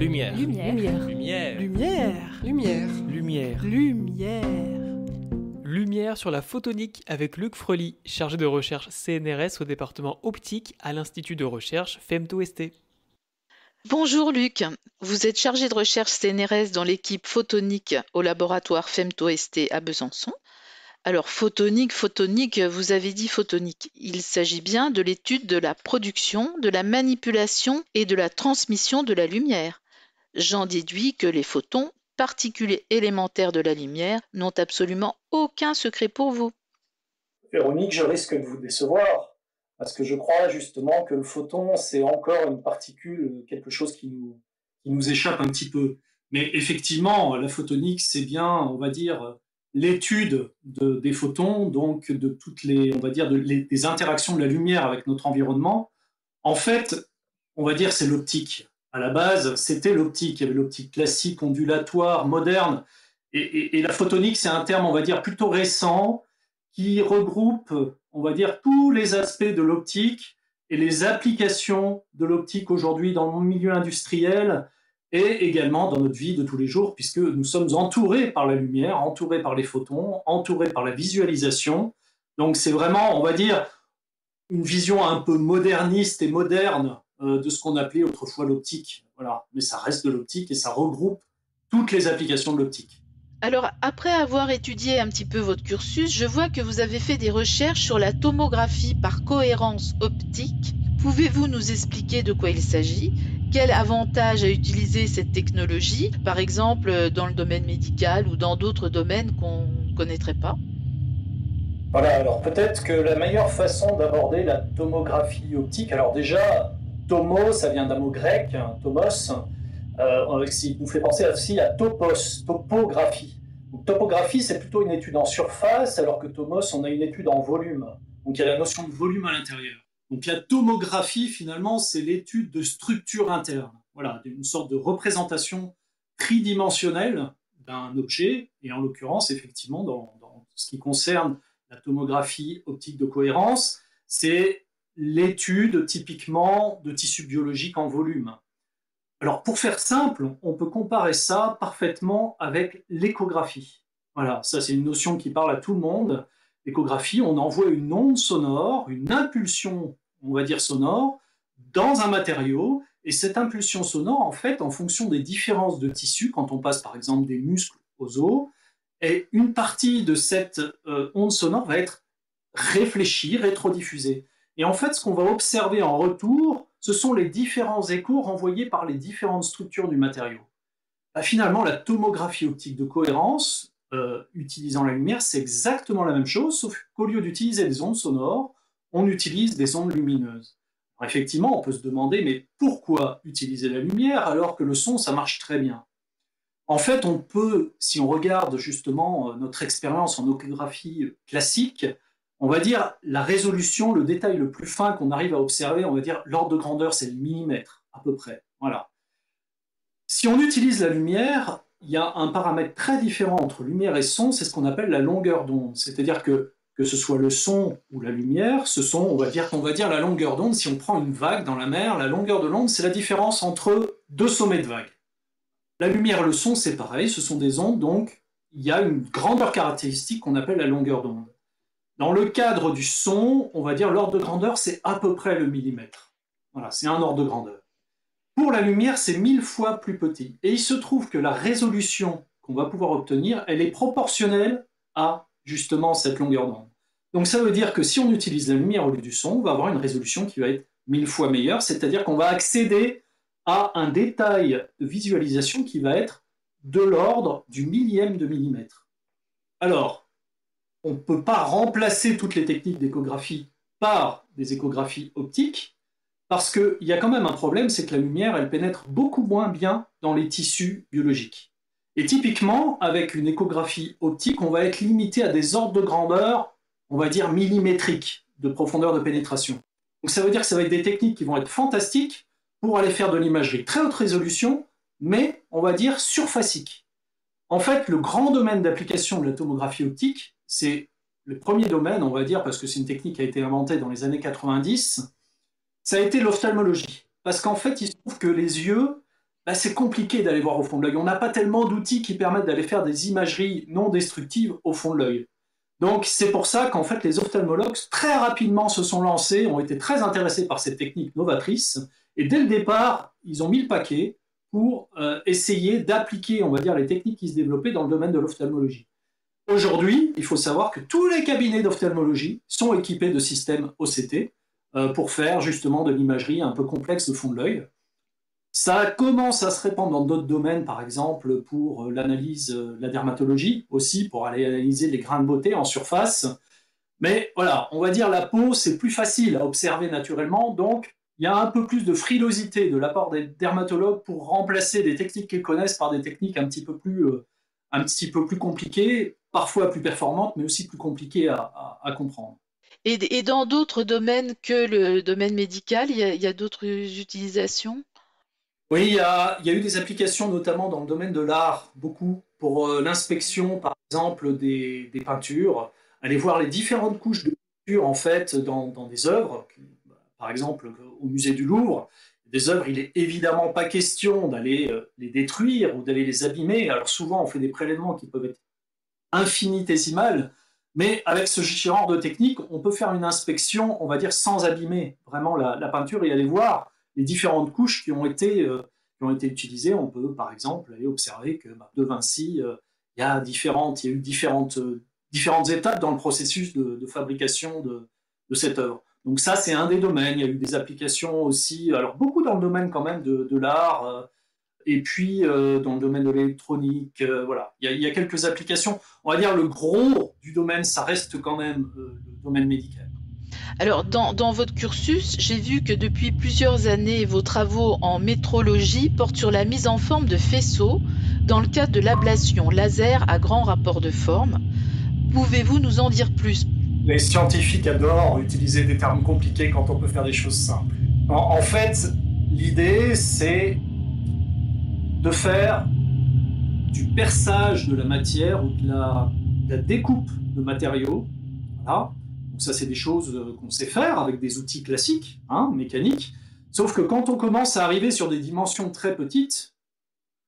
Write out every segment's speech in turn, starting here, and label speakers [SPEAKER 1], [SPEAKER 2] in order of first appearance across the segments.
[SPEAKER 1] Lumière.
[SPEAKER 2] Lumière.
[SPEAKER 1] Lumière.
[SPEAKER 2] Lumière.
[SPEAKER 3] Lumière.
[SPEAKER 1] Lumière.
[SPEAKER 2] Lumière.
[SPEAKER 1] Lumière sur la photonique avec Luc Frely, chargé de recherche CNRS au département optique à l'Institut de recherche FEMTO-ST.
[SPEAKER 4] Bonjour Luc, vous êtes chargé de recherche CNRS dans l'équipe photonique au laboratoire FEMTO-ST à Besançon. Alors photonique, photonique, vous avez dit photonique. Il s'agit bien de l'étude de la production, de la manipulation et de la transmission de la lumière. J'en déduis que les photons, particules élémentaires de la lumière, n'ont absolument aucun secret pour vous.
[SPEAKER 5] Véronique, je risque de vous décevoir, parce que je crois justement que le photon, c'est encore une particule, quelque chose qui nous, qui nous échappe un petit peu. Mais effectivement, la photonique, c'est bien, on va dire, l'étude de, des photons, donc de toutes les, on va dire, les, interactions de la lumière avec notre environnement. En fait, on va dire, c'est l'optique. À la base, c'était l'optique. Il y avait l'optique classique, ondulatoire, moderne. Et, la photonique, c'est un terme, on va dire, plutôt récent, qui regroupe, on va dire, tous les aspects de l'optique et les applications de l'optique aujourd'hui dans le milieu industriel, et également dans notre vie de tous les jours, puisque nous sommes entourés par la lumière, entourés par les photons, entourés par la visualisation. Donc c'est vraiment, on va dire, une vision un peu moderniste et moderne de ce qu'on appelait autrefois l'optique. Voilà. Mais ça reste de l'optique et ça regroupe toutes les applications de l'optique.
[SPEAKER 4] Alors, après avoir étudié un petit peu votre cursus, je vois que vous avez fait des recherches sur la tomographie par cohérence optique. Pouvez-vous nous expliquer de quoi il s'agit? Quel avantage à utiliser cette technologie, par exemple dans le domaine médical ou dans d'autres domaines qu'on ne connaîtrait pas?
[SPEAKER 5] Voilà, alors peut-être que la meilleure façon d'aborder la tomographie optique, alors déjà, tomo, ça vient d'un mot grec, hein, tomos, euh, qui nous fait penser aussi à topos, topographie. Donc, topographie, c'est plutôt une étude en surface, alors que tomos, on a une étude en volume. Donc il y a la notion de volume à l'intérieur. Donc la tomographie, finalement, c'est l'étude de structure interne. Voilà, une sorte de représentation tridimensionnelle d'un objet, et en l'occurrence, effectivement, dans, dans, ce qui concerne la tomographie optique de cohérence, c'est l'étude typiquement de tissus biologiques en volume. Alors pour faire simple, on peut comparer ça parfaitement avec l'échographie. Voilà, ça c'est une notion qui parle à tout le monde. L'échographie, on envoie une onde sonore, une impulsion on va dire sonore, dans un matériau. Et cette impulsion sonore, en fait, en fonction des différences de tissus, quand on passe par exemple des muscles aux os, et une partie de cette euh, onde sonore va être réfléchie, rétrodiffusée. Et en fait, ce qu'on va observer en retour, ce sont les différents échos renvoyés par les différentes structures du matériau. Bah, finalement, la tomographie optique de cohérence, euh, utilisant la lumière, c'est exactement la même chose, sauf qu'au lieu d'utiliser des ondes sonores, on utilise des ondes lumineuses. Effectivement, on peut se demander, mais pourquoi utiliser la lumière alors que le son, ça marche très bien? En fait, on peut, si on regarde justement euh, notre expérience en ochographie classique, on va dire la résolution, le détail le plus fin qu'on arrive à observer, on va dire l'ordre de grandeur, c'est le millimètre à peu près. Voilà. Si on utilise la lumière, il y a un paramètre très différent entre lumière et son, c'est ce qu'on appelle la longueur d'onde. C'est-à-dire que que ce soit le son ou la lumière, ce sont, on va dire, on va dire la longueur d'onde. Si on prend une vague dans la mer, la longueur de l'onde, c'est la différence entre deux sommets de vague. La lumière et le son, c'est pareil, ce sont des ondes, donc il y a une grandeur caractéristique qu'on appelle la longueur d'onde. Dans le cadre du son, on va dire l'ordre de grandeur, c'est à peu près le millimètre. Voilà, c'est un ordre de grandeur. Pour la lumière, c'est mille fois plus petit. Et il se trouve que la résolution qu'on va pouvoir obtenir, elle est proportionnelle à justement cette longueur d'onde. Donc ça veut dire que si on utilise la lumière au lieu du son, on va avoir une résolution qui va être mille fois meilleure, c'est-à-dire qu'on va accéder à un détail de visualisation qui va être de l'ordre du millième de millimètre. Alors, on ne peut pas remplacer toutes les techniques d'échographie par des échographies optiques, parce qu'il y a quand même un problème, c'est que la lumière, elle pénètre beaucoup moins bien dans les tissus biologiques. Et typiquement, avec une échographie optique, on va être limité à des ordres de grandeur on va dire, millimétrique de profondeur de pénétration. Donc ça veut dire que ça va des techniques qui vont être fantastiques pour aller faire de l'imagerie très haute résolution, mais on va dire surfacique. En fait, le grand domaine d'application de la tomographie optique, c'est le premier domaine, on va dire, parce que c'est une technique qui a été inventée dans les années 90, ça a été l'ophtalmologie. Parce qu'en fait, il se trouve que les yeux, bah, c'est compliqué d'aller voir au fond de l'œil. On n'a pas tellement d'outils qui permettent d'aller faire des imageries non destructives au fond de l'œil. Donc c'est pour ça qu'en fait les ophtalmologues très rapidement se sont lancés, ont été très intéressés par cette technique novatrice, et dès le départ, ils ont mis le paquet pour euh, essayer d'appliquer, on va dire, les techniques qui se développaient dans le domaine de l'ophtalmologie. Aujourd'hui, il faut savoir que tous les cabinets d'ophtalmologie sont équipés de systèmes OCT euh, pour faire justement de l'imagerie un peu complexe de fond de l'œil. Ça commence à se répandre dans d'autres domaines, par exemple pour euh, l'analyse de la dermatologie, aussi pour aller analyser les grains de beauté en surface. Mais voilà, on va dire la peau, c'est plus facile à observer naturellement, donc il y a un peu plus de frilosité de la part des dermatologues pour remplacer des techniques qu'ils connaissent par des techniques un petit peu plus, euh, un petit peu plus compliquées, parfois plus performantes, mais aussi plus compliquées à, comprendre.
[SPEAKER 4] Et, dans d'autres domaines que le domaine médical, il y a, d'autres utilisations?
[SPEAKER 5] Oui, il y, a, eu des applications notamment dans le domaine de l'art, beaucoup, pour euh, l'inspection, par exemple, des, peintures, aller voir les différentes couches de peinture, en fait, dans, dans des œuvres, par exemple au musée du Louvre, des œuvres, il est évidemment pas question d'aller euh, les détruire ou d'aller les abîmer. Alors souvent, on fait des prélèvements qui peuvent être infinitésimales, mais avec ce genre de technique, on peut faire une inspection, on va dire, sans abîmer vraiment la, peinture et aller voir les différentes couches qui ont été, euh, qui ont été utilisées. On peut, par exemple, aller observer que bah, de Vinci, euh, il y a différentes, y a eu différentes, différentes étapes dans le processus de, fabrication de, cette œuvre. Donc ça, c'est un des domaines. Il y a eu des applications aussi, alors beaucoup dans le domaine quand même de, l'art, euh, et puis euh, dans le domaine de l'électronique. Euh, voilà, il y, a, quelques applications. On va dire le gros du domaine, ça reste quand même le domaine médical.
[SPEAKER 4] Alors, dans, dans votre cursus, j'ai vu que depuis plusieurs années, vos travaux en métrologie portent sur la mise en forme de faisceaux dans le cadre de l'ablation laser à grand rapport de forme. Pouvez-vous nous en dire plus?
[SPEAKER 5] Les scientifiques adorent utiliser des termes compliqués quand on peut faire des choses simples. En, fait, l'idée, c'est de faire du perçage de la matière ou de la, découpe de matériaux. Voilà. Donc ça, c'est des choses euh, qu'on sait faire avec des outils classiques, hein, mécaniques. Sauf que quand on commence à arriver sur des dimensions très petites,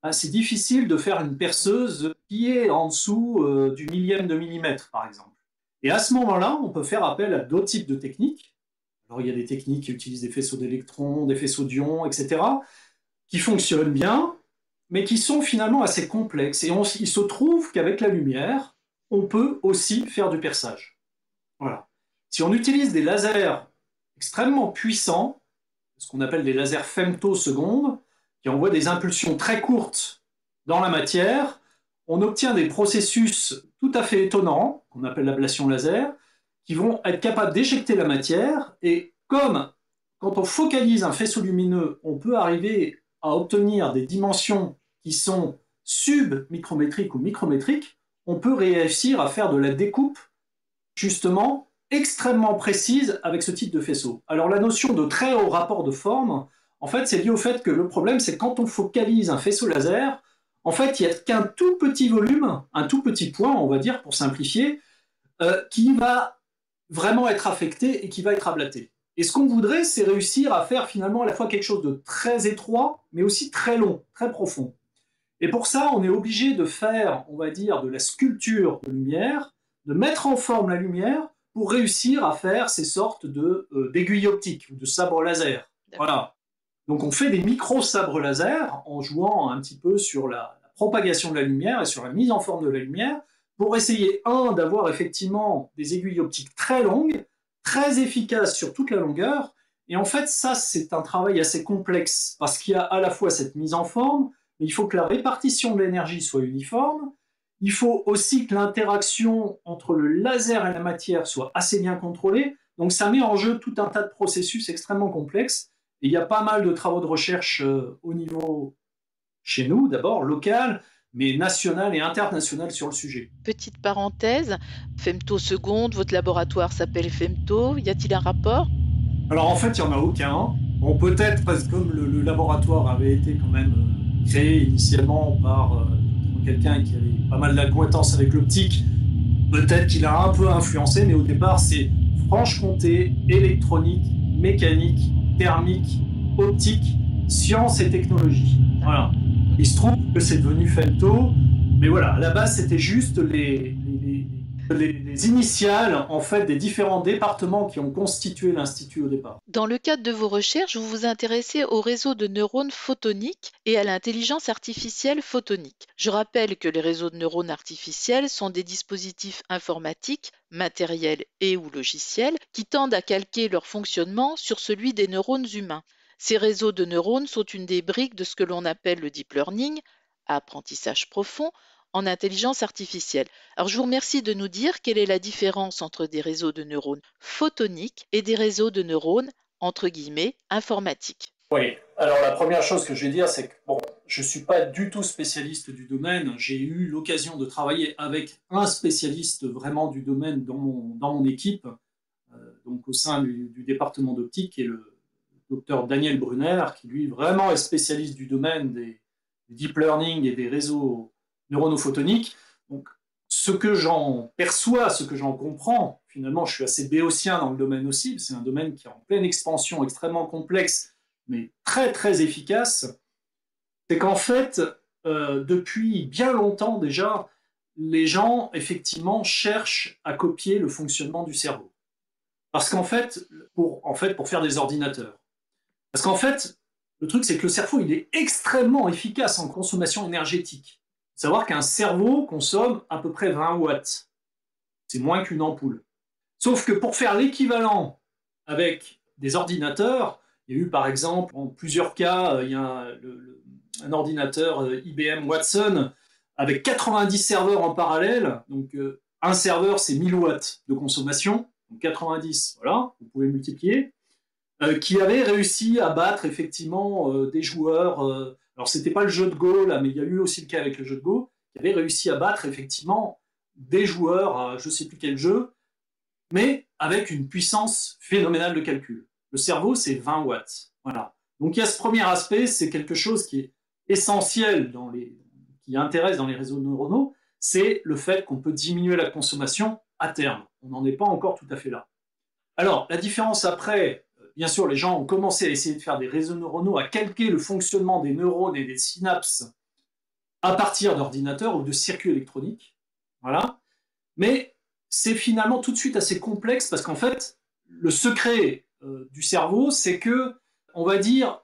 [SPEAKER 5] bah, c'est difficile de faire une perceuse qui est en dessous euh, du millième de millimètre, par exemple. Et à ce moment-là, on peut faire appel à d'autres types de techniques. Alors, il y a des techniques qui utilisent des faisceaux d'électrons, des faisceaux d'ions, etc., qui fonctionnent bien, mais qui sont finalement assez complexes. Et il se trouve qu'avec la lumière, on peut aussi faire du perçage. Voilà. Si on utilise des lasers extrêmement puissants, ce qu'on appelle des lasers femtosecondes, qui envoient des impulsions très courtes dans la matière, on obtient des processus tout à fait étonnants, qu'on appelle l'ablation laser, qui vont être capables d'éjecter la matière. Et comme quand on focalise un faisceau lumineux, on peut arriver à obtenir des dimensions qui sont submicrométriques ou micrométriques, on peut réussir à faire de la découpe justement extrêmement précise avec ce type de faisceau. Alors la notion de très haut rapport de forme, en fait, c'est lié au fait que le problème, c'est quand on focalise un faisceau laser, en fait, il n'y a qu'un tout petit volume, un tout petit point, on va dire, pour simplifier, euh, qui va vraiment être affecté et qui va être ablaté. Et ce qu'on voudrait, c'est réussir à faire finalement à la fois quelque chose de très étroit, mais aussi très long, très profond. Et pour ça, on est obligé de faire, on va dire, de la sculpture de lumière, de mettre en forme la lumière pour réussir à faire ces sortes de euh, d'aiguilles optiques ou de sabres laser. Voilà. Donc on fait des micro-sabres laser en jouant un petit peu sur la, propagation de la lumière et sur la mise en forme de la lumière pour essayer, un, d'avoir effectivement des aiguilles optiques très longues, très efficaces sur toute la longueur. Et en fait, ça, c'est un travail assez complexe parce qu'il y a à la fois cette mise en forme, mais il faut que la répartition de l'énergie soit uniforme. Il faut aussi que l'interaction entre le laser et la matière soit assez bien contrôlée. Donc ça met en jeu tout un tas de processus extrêmement complexes il y a pas mal de travaux de recherche euh, au niveau chez nous, d'abord local, mais national et international sur le sujet.
[SPEAKER 4] Petite parenthèse, Femto Seconde, votre laboratoire s'appelle Femto, y a-t-il un rapport?
[SPEAKER 5] Alors en fait, il n'y en a aucun. Bon, peut-être parce que comme le, laboratoire avait été quand même euh, créé initialement par euh, quelqu'un qui avait pas mal d'acquaintance avec l'optique, peut-être qu'il a un peu influencé, mais au départ, c'est Franche-Comté, électronique, mécanique, thermique, optique sciences et technologies. Voilà. Il se trouve que c'est devenu Femto, mais voilà, à la base, c'était juste les, les, initiales en fait des différents départements qui ont constitué l'institut au départ.
[SPEAKER 4] Dans le cadre de vos recherches, vous vous intéressez au réseau de neurones photoniques et à l'intelligence artificielle photonique. Je rappelle que les réseaux de neurones artificiels sont des dispositifs informatiques, matériels et ou logiciels qui tendent à calquer leur fonctionnement sur celui des neurones humains. Ces réseaux de neurones sont une des briques de ce que l'on appelle le deep learning, apprentissage profond, en intelligence artificielle. Alors je vous remercie de nous dire quelle est la différence entre des réseaux de neurones photoniques et des réseaux de neurones entre guillemets informatiques.
[SPEAKER 5] Oui, alors la première chose que je vais dire, c'est que bon, je ne suis pas du tout spécialiste du domaine. J'ai eu l'occasion de travailler avec un spécialiste vraiment du domaine dans mon, dans mon équipe, euh, donc au sein du, du département d'optique, qui est le docteur Daniel Brunner, qui lui vraiment est spécialiste du domaine des deep learning et des réseaux neuronophotonique. Ce que j'en perçois, ce que j'en comprends, finalement, je suis assez béotien dans le domaine aussi, c'est un domaine qui est en pleine expansion, extrêmement complexe, mais très très efficace, c'est qu'en fait, euh, depuis bien longtemps déjà, les gens, effectivement, cherchent à copier le fonctionnement du cerveau. Parce qu'en fait, pour, fait, pour faire des ordinateurs. Parce qu'en fait, le truc, c'est que le cerveau, il est extrêmement efficace en consommation énergétique savoir qu'un cerveau consomme à peu près 20 watts. C'est moins qu'une ampoule. Sauf que pour faire l'équivalent avec des ordinateurs, il y a eu par exemple, en plusieurs cas, euh, il y a un ordinateur euh, IBM Watson avec 90 serveurs en parallèle. Donc euh, un serveur, c'est 1000 watts de consommation. Donc 90, voilà, vous pouvez multiplier. qui avait réussi à battre effectivement des joueurs alors, c'était pas le jeu de Go, là, mais il y a eu aussi le cas avec le jeu de Go, qui avait réussi à battre effectivement des joueurs à je sais plus quel jeu, mais avec une puissance phénoménale de calcul. Le cerveau, c'est 20 watts. Voilà. Donc, il y a ce premier aspect, c'est quelque chose qui est essentiel dans les, qui intéresse dans les réseaux neuronaux, c'est le fait qu'on peut diminuer la consommation à terme. On n'en est pas encore tout à fait là. Alors, la différence après bien sûr, les gens ont commencé à essayer de faire des réseaux neuronaux, à calquer le fonctionnement des neurones et des synapses à partir d'ordinateurs ou de circuits électroniques. Voilà. Mais c'est finalement tout de suite assez complexe parce qu'en fait, le secret euh, du cerveau, c'est que, on va dire,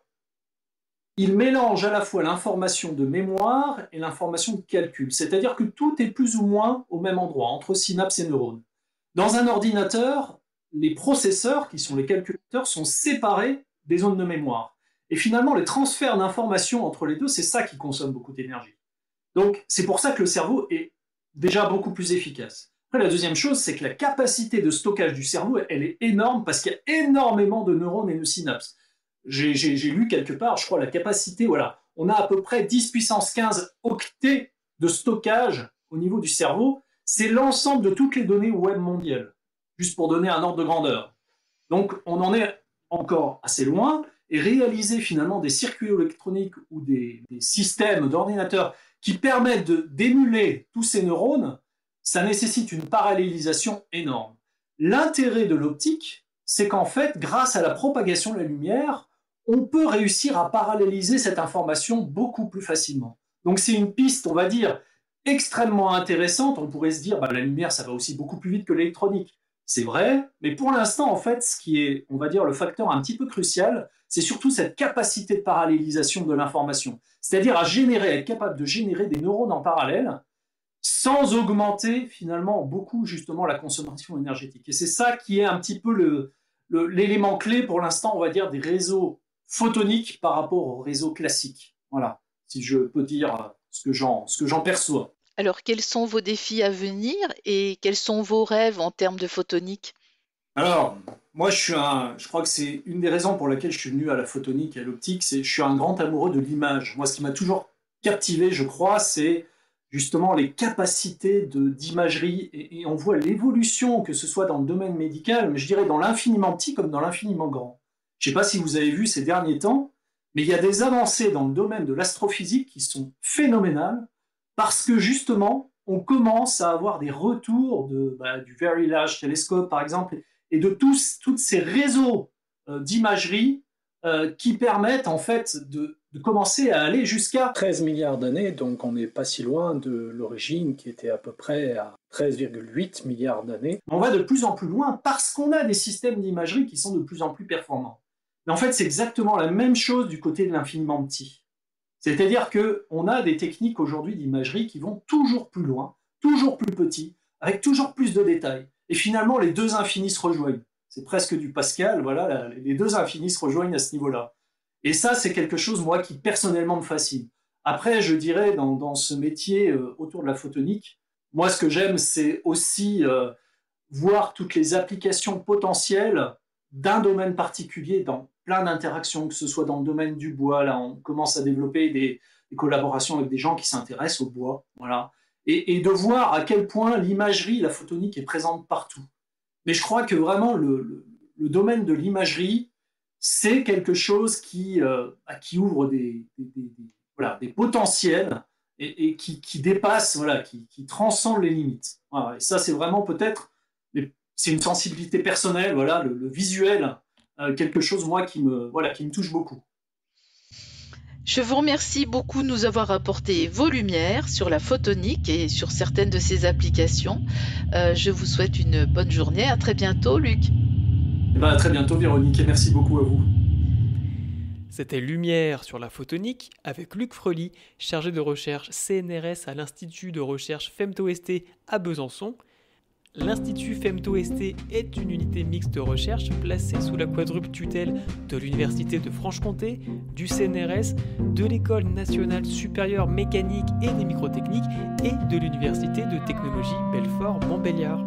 [SPEAKER 5] il mélange à la fois l'information de mémoire et l'information de calcul. C'est-à-dire que tout est plus ou moins au même endroit, entre synapses et neurones. Dans un ordinateur, les processeurs, qui sont les calculateurs, sont séparés des zones de mémoire. Et finalement, les transferts d'informations entre les deux, c'est ça qui consomme beaucoup d'énergie. Donc, c'est pour ça que le cerveau est déjà beaucoup plus efficace. Après, la deuxième chose, c'est que la capacité de stockage du cerveau, elle est énorme parce qu'il y a énormément de neurones et de synapses. J'ai lu quelque part, je crois, la capacité, voilà, on a à peu près 10 puissance 15 octets de stockage au niveau du cerveau. C'est l'ensemble de toutes les données web mondiales juste pour donner un ordre de grandeur. Donc on en est encore assez loin, et réaliser finalement des circuits électroniques ou des, systèmes d'ordinateurs qui permettent d'émuler tous ces neurones, ça nécessite une parallélisation énorme. L'intérêt de l'optique, c'est qu'en fait, grâce à la propagation de la lumière, on peut réussir à paralléliser cette information beaucoup plus facilement. Donc c'est une piste, on va dire, extrêmement intéressante. On pourrait se dire, bah, la lumière, ça va aussi beaucoup plus vite que l'électronique. C'est vrai, mais pour l'instant, en fait, ce qui est, on va dire, le facteur un petit peu crucial, c'est surtout cette capacité de parallélisation de l'information. C'est-à-dire à générer, être capable de générer des neurones en parallèle sans augmenter finalement beaucoup justement la consommation énergétique. Et c'est ça qui est un petit peu l'élément clé pour l'instant, on va dire, des réseaux photoniques par rapport aux réseaux classiques. Voilà, si je peux dire ce que j'en perçois.
[SPEAKER 4] Alors, quels sont vos défis à venir et quels sont vos rêves en termes de photonique?
[SPEAKER 5] Alors, moi, je suis un, je crois que c'est une des raisons pour laquelle je suis venu à la photonique et à l'optique, c'est je suis un grand amoureux de l'image. Moi, ce qui m'a toujours captivé, je crois, c'est justement les capacités d'imagerie et, on voit l'évolution, que ce soit dans le domaine médical, mais je dirais dans l'infiniment petit comme dans l'infiniment grand. Je ne sais pas si vous avez vu ces derniers temps, mais il y a des avancées dans le domaine de l'astrophysique qui sont phénoménales parce que justement, on commence à avoir des retours de, bah, du Very Large Telescope, par exemple, et de tous, tous ces réseaux euh, d'imagerie euh, qui permettent en fait de, commencer à aller jusqu'à
[SPEAKER 3] 13 milliards d'années, donc on n'est pas si loin de l'origine qui était à peu près à 13,8 milliards d'années.
[SPEAKER 5] On va de plus en plus loin parce qu'on a des systèmes d'imagerie qui sont de plus en plus performants. Mais en fait, c'est exactement la même chose du côté de l'infiniment petit. C'est-à-dire qu'on a des techniques aujourd'hui d'imagerie qui vont toujours plus loin, toujours plus petit, avec toujours plus de détails. Et finalement, les deux infinis se rejoignent. C'est presque du Pascal, voilà, les deux infinis se rejoignent à ce niveau-là. Et ça, c'est quelque chose, moi, qui personnellement me fascine. Après, je dirais, dans, ce métier euh, autour de la photonique, moi, ce que j'aime, c'est aussi euh, voir toutes les applications potentielles d'un domaine particulier dans plein d'interactions, que ce soit dans le domaine du bois. Là, on commence à développer des, collaborations avec des gens qui s'intéressent au bois. Voilà. Et, de voir à quel point l'imagerie, la photonique est présente partout. Mais je crois que vraiment le, domaine de l'imagerie, c'est quelque chose qui, euh, qui ouvre des, voilà, des potentiels et, qui, dépasse, voilà, qui, transcende les limites. Et ça, c'est vraiment peut-être, c'est une sensibilité personnelle, voilà, le, visuel, quelque chose moi qui me, voilà, qui me touche beaucoup.
[SPEAKER 4] Je vous remercie beaucoup de nous avoir apporté vos lumières sur la photonique et sur certaines de ses applications. Euh, je vous souhaite une bonne journée. À très bientôt, Luc.
[SPEAKER 5] Eh ben, à très bientôt, Véronique, et merci beaucoup à vous.
[SPEAKER 1] C'était Lumière sur la photonique avec Luc Frely, chargé de recherche CNRS à l'Institut de recherche FEMTO-ST à Besançon. L'Institut FEMTO-ST est une unité mixte de recherche placée sous la quadruple tutelle de l'Université de Franche-Comté, du CNRS, de l'École nationale supérieure mécanique et des microtechniques et de l'Université de technologie Belfort-Montbéliard.